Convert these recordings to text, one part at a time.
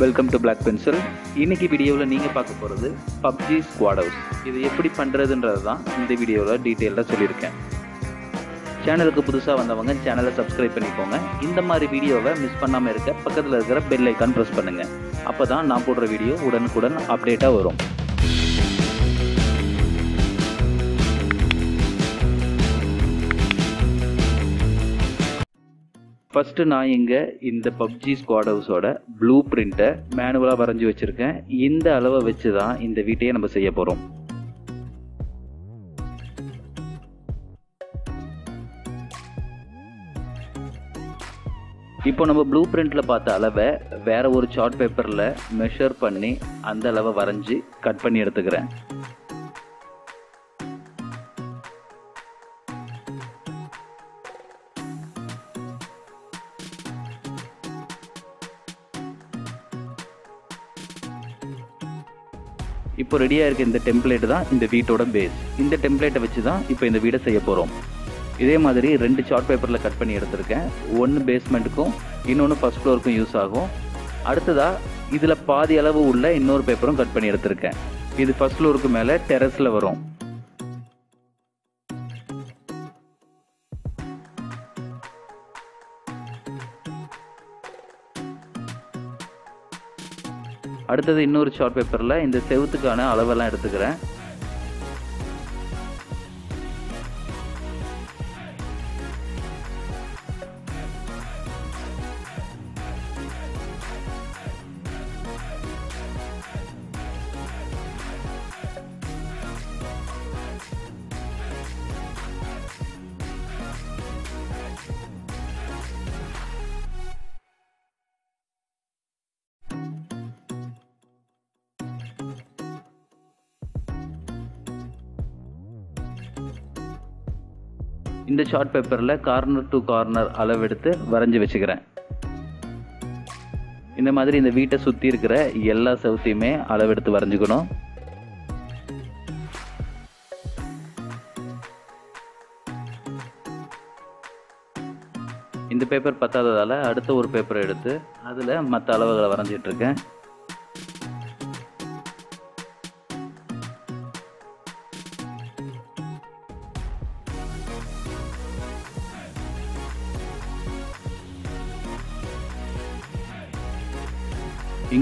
Welcome to black pencil இன்னைக்கு வீடியோவில் நீங்கள் பார்க்க போகிறது பப்ஜி ஸ்குவாட் ஹவுஸ் இது எப்படி பண்ணுறதுன்றது தான் இந்த வீடியோவில் டீட்டெயிலாக சொல்லியிருக்கேன். சேனலுக்கு புதுசாக வந்தவங்க சேனலை சப்ஸ்கிரைப் பண்ணிக்கோங்க. இந்த மாதிரி வீடியோவை மிஸ் பண்ணாமல் இருக்க பக்கத்தில் இருக்கிற பெல் ஐக்கான் ப்ரெஸ் பண்ணுங்கள் அப்போ தான் நான் போடுற வீடியோ உடனுக்குடன் அப்டேட்டாக வரும். ஃபஸ்ட்டு நான் இங்கே இந்த பப்ஜி ஸ்குவாட் ஹவுஸோட ப்ளூ பிரிண்ட்டை மேனுவலாக வரைஞ்சி வச்சுருக்கேன். இந்த அளவை வச்சு தான் இந்த வீட்டையே நம்ம செய்ய போகிறோம் இப்போ நம்ம ப்ளூ பிரிண்ட்டில் பார்த்த அளவை வேறு ஒரு சார்ட் பேப்பரில் மெஷர் பண்ணி அந்த அளவை வரைஞ்சி கட் பண்ணி எடுத்துக்கிறேன். இப்போ ரெடியாக இருக்க இந்த டெம்ப்ளேட் தான் இந்த வீட்டோட பேஸ் இந்த டெம்ப்ளேட்டை வச்சு தான் இப்போ இந்த வீடை செய்ய போகிறோம் இதே மாதிரி ரெண்டு சார்ட் பேப்பரில் கட் பண்ணி எடுத்திருக்கேன். ஒன்று பேஸ்மெண்ட்டுக்கும் இன்னொன்று ஃபஸ்ட் ஃப்ளோருக்கும் யூஸ் ஆகும். அடுத்ததாக இதில் பாதி அளவு உள்ள இன்னொரு பேப்பரும் கட் பண்ணி எடுத்திருக்கேன். இது ஃபஸ்ட் ஃப்ளோருக்கு மேலே டெரஸில் வரும். அடுத்தது இன்னொரு சார்ட் பேப்பரில் இந்த செவுத்துக்கான அளவெல்லாம் எடுத்துக்கிறேன். இந்த ஷார்ட் பேப்பரில் கார்னர் டு கார்னர் அளவெடுத்து வரைஞ்சி வச்சுக்கிறேன். இந்த மாதிரி இந்த வீட்டை சுற்றி இருக்கிற எல்லா செவத்தையுமே அளவெடுத்து வரைஞ்சிக்கணும். இந்த பேப்பர் பத்தாததால் அடுத்த ஒரு பேப்பரை எடுத்து அதில் மற்ற அளவுகளை வரைஞ்சிட்ருக்கேன்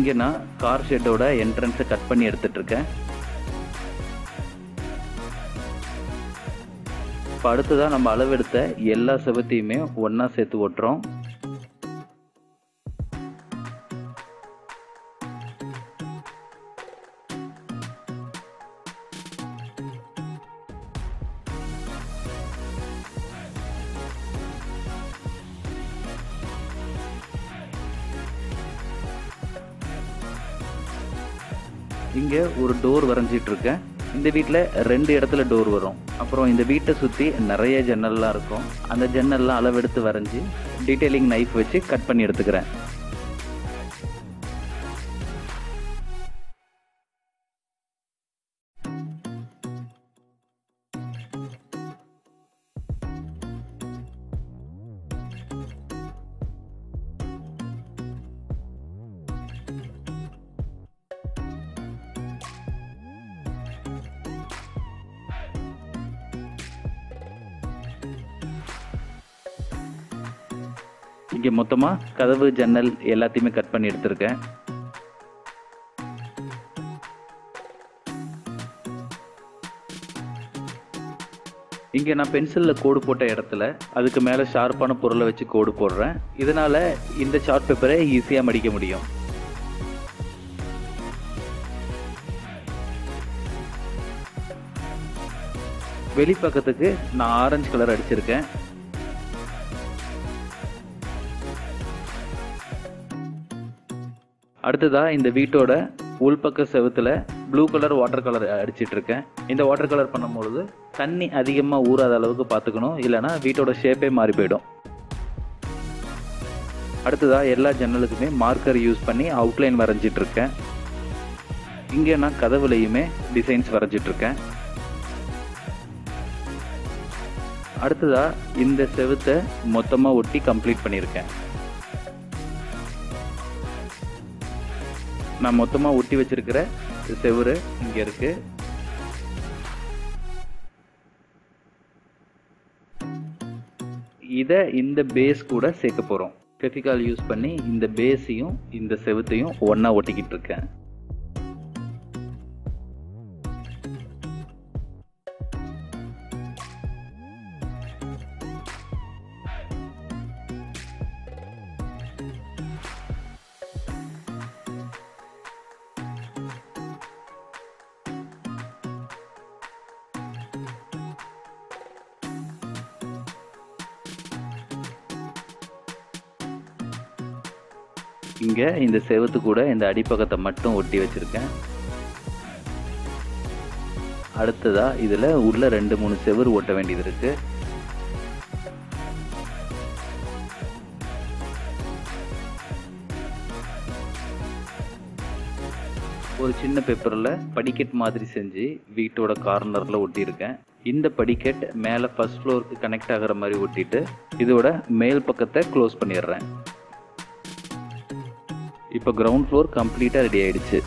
இங்கே நான் கார் ஷெட்டோட என்ட்ரன்ஸை கட் பண்ணி எடுத்துட்டு இருக்கேன் இப்போ அடுத்ததாக நம்ம அளவெடுத்த எல்லா செவத்தையுமே ஒன்றா சேர்த்து ஓட்டுறோம். ஒரு டோர் வரைஞ்சிட்டு இருக்கேன் இந்த வீட்டில் ரெண்டு இடத்துல டோர் வரும். அப்புறம் இந்த வீட்டை சுற்றி நிறைய ஜன்னல்லாம் இருக்கும். அந்த ஜன்னல்லாம் அளவெடுத்து வரைஞ்சி டீட்டெயிலிங் நைஃப் வச்சு கட் பண்ணி எடுத்துக்கிறேன். இங்கே மொத்தமாக கதவு ஜன்னல் எல்லாத்தையுமே கட் பண்ணி எடுத்திருக்கேன். இங்கே நான் பென்சிலில் கோடு போட்ட இடத்துல அதுக்கு மேலே ஷார்ப்பான பொருளை வச்சு கோடு போடுறேன். இதனால் இந்த சார்ட் பேப்பரை ஈஸியாக மடிக்க முடியும். வெளிப்பக்கத்துக்கு நான் ஆரஞ்சு கலர் அடிச்சிருக்கேன். அடுத்ததாக இந்த வீட்டோட உள்பக்க செவுத்துல ப்ளூ கலர் வாட்டர் கலர் அடிச்சிட்டு இருக்கேன் இந்த வாட்டர் கலர் பண்ணும்பொழுது தண்ணி அதிகமாக ஊறாத அளவுக்கு பார்த்துக்கணும் இல்லைன்னா வீட்டோட ஷேப்பே மாறி போயிடும். அடுத்ததாக எல்லா ஜன்னலுக்குமே மார்க்கர் யூஸ் பண்ணி அவுட்லைன் வரைஞ்சிட்ருக்கேன். இங்கே நான் கதவுலையுமே டிசைன்ஸ் வரைஞ்சிட்ருக்கேன். அடுத்ததாக இந்த செவுத்தை மொத்தமாக ஒட்டி கம்ப்ளீட் பண்ணியிருக்கேன். நான் மொத்தமாக ஒட்டி வச்சிருக்கிற செவுரு இங்கே இருக்குது இதை இந்த பேஸ் கூட சேர்க்க போகிறோம் ஃபெஃபிகால் யூஸ் பண்ணி இந்த பேஸையும் இந்த செவுத்தையும் ஒன்றா ஒட்டிக்கிட்டு இருக்கேன். இங்கே இந்த செவத்து கூட இந்த அடிப்பக்கத்தை மட்டும் ஒட்டி வச்சுருக்கேன். அடுத்ததாக இதில் உள்ள ரெண்டு மூணு செவுரு ஒட்ட வேண்டியது இருக்குது ஒரு சின்ன பேப்பரில் படிக்கட் மாதிரி செஞ்சு வீட்டோட கார்னரில் ஒட்டியிருக்கேன். இந்த படிக்கட் மேலே ஃபர்ஸ்ட் ஃப்ளோருக்கு கனெக்ட் ஆகிற மாதிரி ஒட்டிட்டு இதோட மேல் பக்கத்தை க்ளோஸ் பண்ணிடுறேன். இப்போ கிரவுண்ட் ஃப்ளோர் கம்ப்ளீட்டாக ரெடி ஆயிடுச்சு.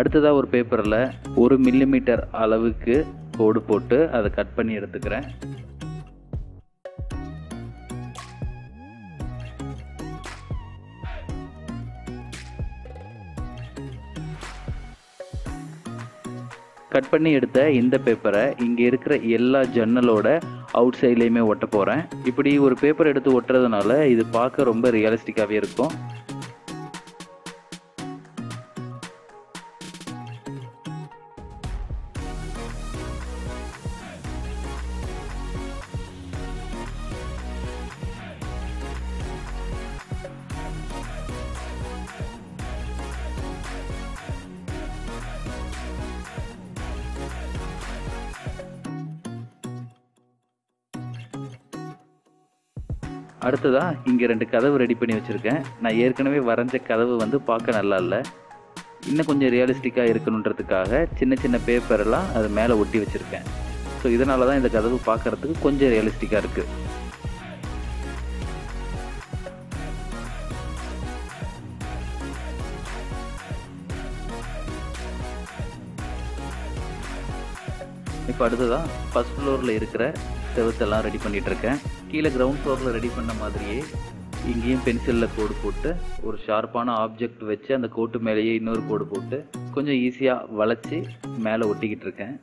அடுத்ததாக ஒரு பேப்பரில் ஒரு மில்லிமீட்டர் அளவுக்கு கோடு போட்டு அதை கட் பண்ணி எடுத்துக்கிறேன். கட் பண்ணி எடுத்த இந்த பேப்பரை இங்கே இருக்கிற எல்லா ஜன்னலோட அவுட் சைட்லேயுமே ஒட்ட போகிறேன் இப்படி ஒரு பேப்பர் எடுத்து ஒட்டுறதுனால இது பார்க்க ரொம்ப ரியலிஸ்டிக்காகவே இருக்கும். அடுத்ததாக இங்கே ரெண்டு கதவு ரெடி பண்ணி வச்சுருக்கேன். நான் ஏற்கனவே வரைஞ்ச கதவு வந்து பார்க்க நல்லா இல்லை. இன்னும் கொஞ்சம் ரியலிஸ்டிக்காக இருக்கணுன்றதுக்காக சின்ன சின்ன பேப்பரெல்லாம் அது மேலே ஒட்டி வச்சுருக்கேன். ஸோ இதனால தான் இந்த கதவு பார்க்குறதுக்கு கொஞ்சம் ரியலிஸ்டிக்காக இருக்குது இப்போ அடுத்ததாக ஃபஸ்ட் ஃப்ளோரில் இருக்கிற செவத்தெல்லாம் ரெடி பண்ணிகிட்ருக்கேன் கீழே கிரவுண்ட் ஃப்ளோரில் ரெடி பண்ண மாதிரியே இங்கேயும் பென்சிலில் கோடு போட்டு ஒரு ஷார்ப்பான ஆப்ஜெக்ட் வச்சு அந்த கோட்டு மேலேயே இன்னொரு கோடு போட்டு கொஞ்சம் ஈஸியாக வளைச்சி மேலே ஒட்டிக்கிட்டு இருக்கேன்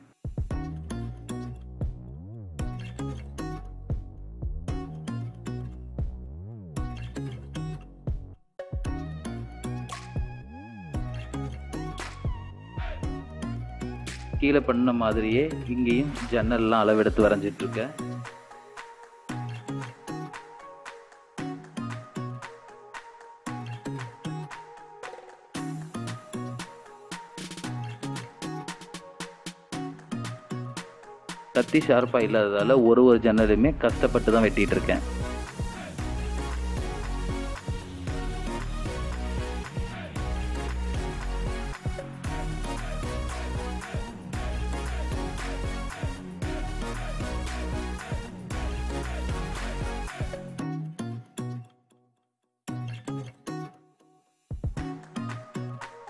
கீழே பண்ண மாதிரியே இங்கேயும் ஜன்னல்லாம் அளவெடுத்து வரைஞ்சிட்டு இருக்கேன் கத்தி ஷார்ப்பாக இல்லாததால் ஒரு ஒரு ஜன்னலுமே கஷ்டப்பட்டு தான் வெட்டிகிட்டு இருக்கேன்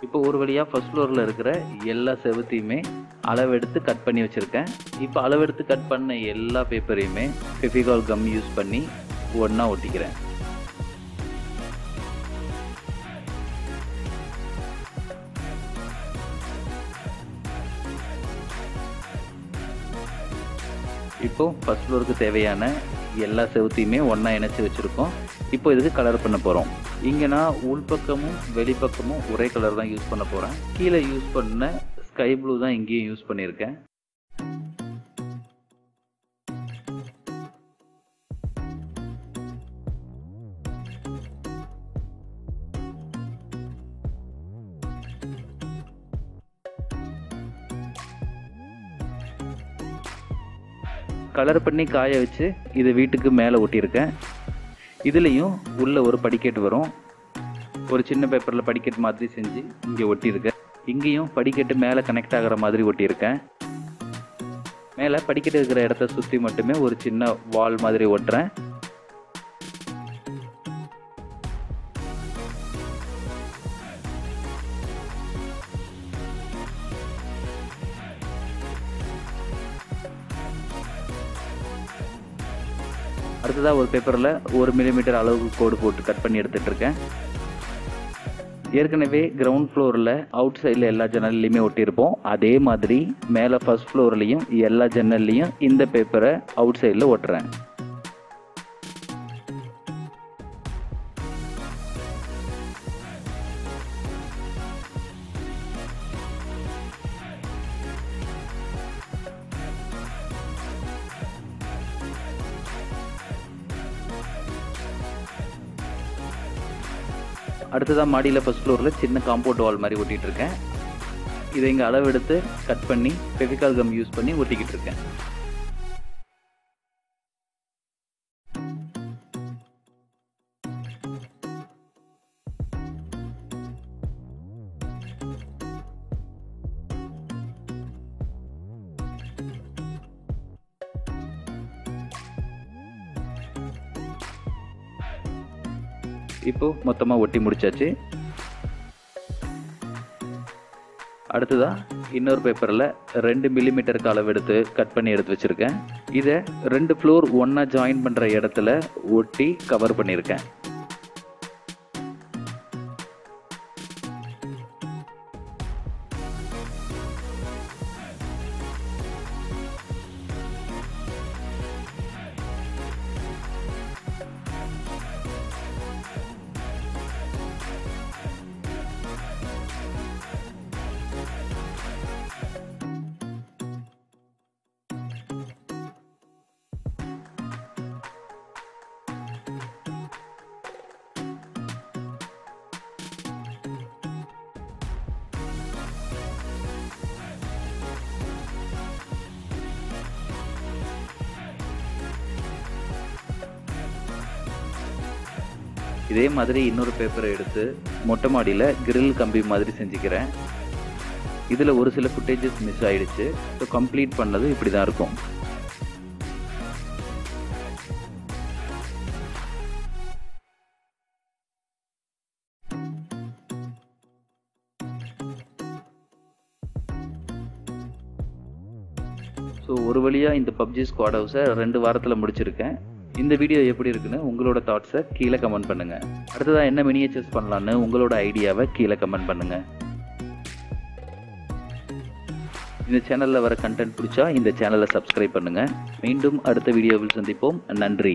இப்போ ஒரு வழியாக ஃபர்ஸ்ட் ஃப்ளோரில் இருக்கிற எல்லா செவத்தையுமே அளவெடுத்து கட் பண்ணி வச்சுருக்கேன். இப்போ அளவெடுத்து கட் பண்ண எல்லா பேப்பரையுமே ஃபெஃபிகால் கம் யூஸ் பண்ணி ஒன்றா ஒட்டிக்கிறேன். இப்போ ஃபர்ஸ்ட் ஃப்ளோருக்கு தேவையான எல்லா செவுத்தையுமே ஒன்றா இணைச்சி வச்சுருக்கோம். இப்போ இதுக்கு கலர் பண்ண போகிறோம் இங்கே நான் உள்பக்கமும் வெளிப்பக்கமும் ஒரே கலர் தான் யூஸ் பண்ண போகிறேன் கீழே யூஸ் பண்ண ஸ்கை ப்ளூ தான் இங்கேயும் யூஸ் பண்ணியிருக்கேன். கலர் பண்ணி காய வச்சு இதை வீட்டுக்கு மேலே ஒட்டியிருக்கேன். இதுலேயும் உள்ளே ஒரு படிக்கட்டு வரும். ஒரு சின்ன பேப்பரில் படிக்கட்டு மாதிரி செஞ்சு இங்கே ஒட்டியிருக்கேன் இங்கேயும் படிக்கட்டு மேலே கனெக்ட் ஆகிற மாதிரி ஒட்டியிருக்கேன். மேலே படிக்கட்டு இருக்கிற இடத்த சுற்றி மட்டுமே ஒரு சின்ன வால் மாதிரி ஒட்டுறேன். ஒரு பேப்பரில் ஒரு மில்லிமீட்டர் அளவுக்கு கோடு போட்டு கட் பண்ணி எடுத்துகிட்டு இருக்கேன் ஏற்கனவே கிரவுண்ட் ஃப்ளோரில் அவுட் சைடில் எல்லா ஜன்னல்லையுமே ஒட்டியிருப்போம். அதே மாதிரி மேலே ஃபஸ்ட் ஃப்ளோர்லேயும் எல்லா ஜன்னல்லையும் இந்த பேப்பரை அவுட் சைடில் ஒட்டுறேன். அடுத்ததாக மாடியில் ஃபஸ்ட் ஃப்ளோரில் சின்ன காம்பவுண்ட் வால் மாதிரி ஒட்டிகிட்டு இருக்கேன். இதை இங்கே அளவெடுத்து கட் பண்ணி ஃபெவிகால் கம் யூஸ் பண்ணி ஒட்டிக்கிட்டு இருக்கேன். இப்போ மொத்தமாக ஒட்டி முடிச்சாச்சு. அடுத்ததாக இன்னொரு பேப்பரில் ரெண்டு மில்லிமீட்டருக்கு அளவு எடுத்து கட் பண்ணி எடுத்து வச்சுருக்கேன். இதை ரெண்டு ஃப்ளோர் ஒன்றா ஜாயின் பண்ணுற இடத்துல ஒட்டி கவர் பண்ணியிருக்கேன். இதே மாதிரி இன்னொரு பேப்பரை எடுத்து மொட்டை மாடியில் கிரில் கம்பி மாதிரி செஞ்சுக்கிறேன். இதில் ஒரு சில ஃபுட்டேஜஸ் மிஸ் ஆகிடுச்சு ஸோ கம்ப்ளீட் பண்ணது இப்படி தான் இருக்கும். ஸோ ஒரு வழியாக இந்த பப்ஜி ஸ்குவாட் ஹவுஸை ரெண்டு வாரத்தில் முடிச்சிருக்கேன். இந்த வீடியோ எப்படி இருக்குன்னு உங்களோட தாட்ஸை கீழே கமெண்ட் பண்ணுங்கள் அடுத்ததாக என்ன மினியேச்சர்ஸ் பண்ணலான்னு உங்களோட ஐடியாவை கீழே கமெண்ட் பண்ணுங்கள் இந்த சேனலில் வர கண்டென்ட் பிடிச்சா இந்த சேனலை சப்ஸ்கிரைப் பண்ணுங்கள் மீண்டும் அடுத்த வீடியோவில் சந்திப்போம். நன்றி.